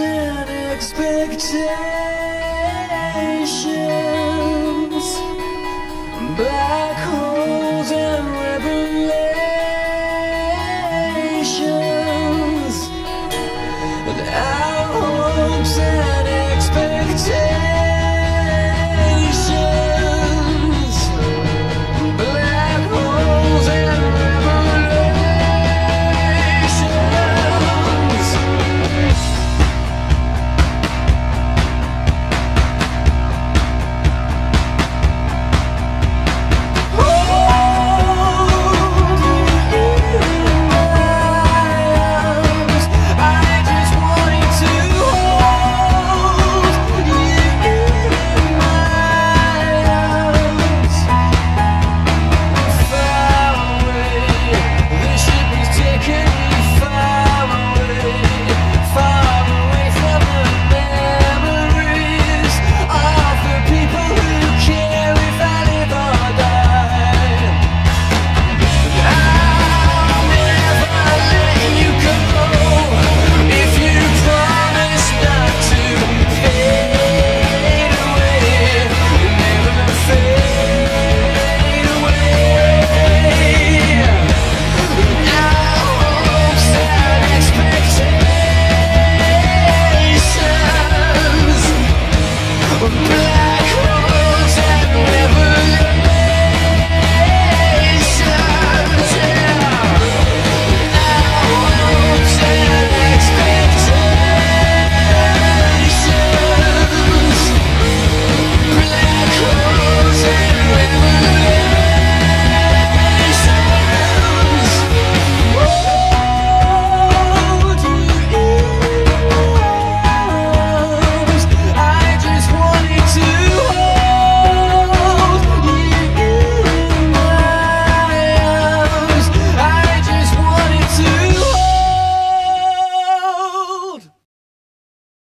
Unexpected.